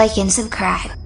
like and subscribe.